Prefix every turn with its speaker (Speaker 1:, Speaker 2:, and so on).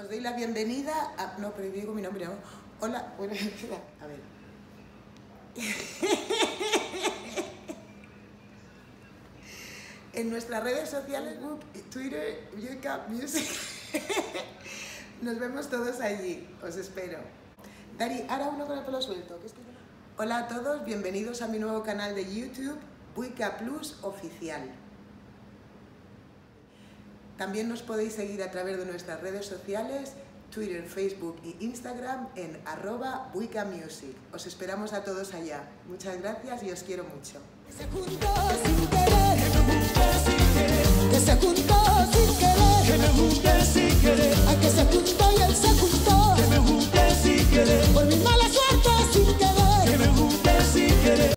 Speaker 1: os doy la bienvenida a... No, pero digo mi nombre, ¿no? Hola, espera, a ver. en nuestras redes sociales, Twitter, YouTube Music, nos vemos todos allí, os espero. Dari, ahora uno con el pelo suelto. Hola a todos, bienvenidos a mi nuevo canal de YouTube, Wicca Plus Oficial. También nos podéis seguir a través de nuestras redes sociales, Twitter, Facebook y Instagram en arroba Buica Music. Os esperamos a todos allá. Muchas gracias y os quiero mucho.